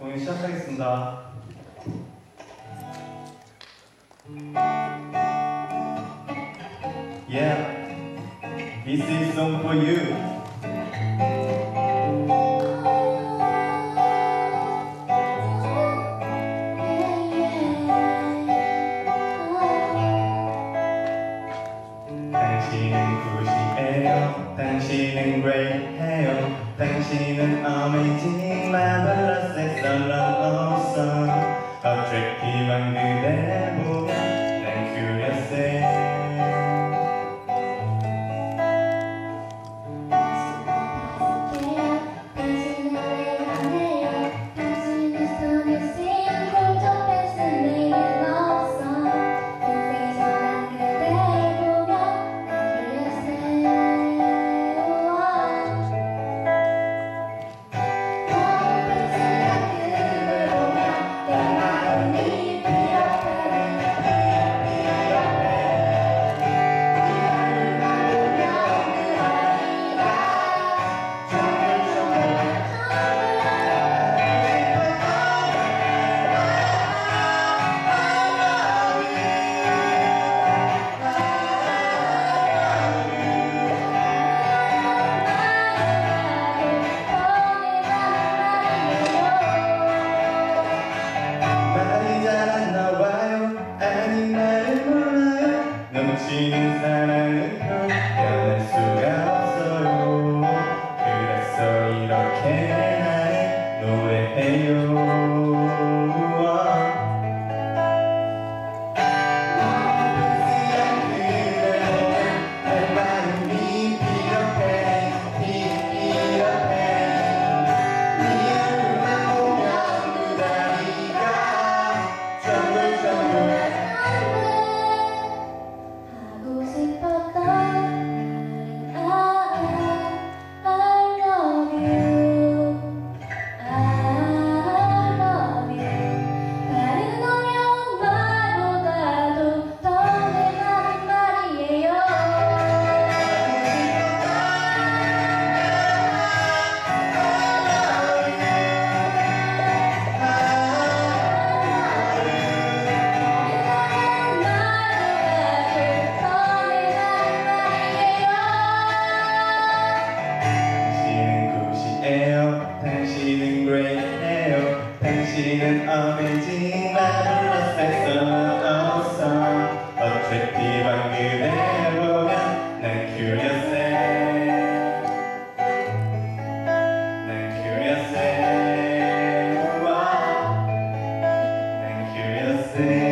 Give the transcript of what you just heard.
공연 시작하겠습니다. Yeah, this is song for you. 당신은 great해요 당신은 amazing man 지는 어딘지 나 몰랐을 수 없어. 어차피 방 그대로가 난 curious. 난 curious. 난 curious.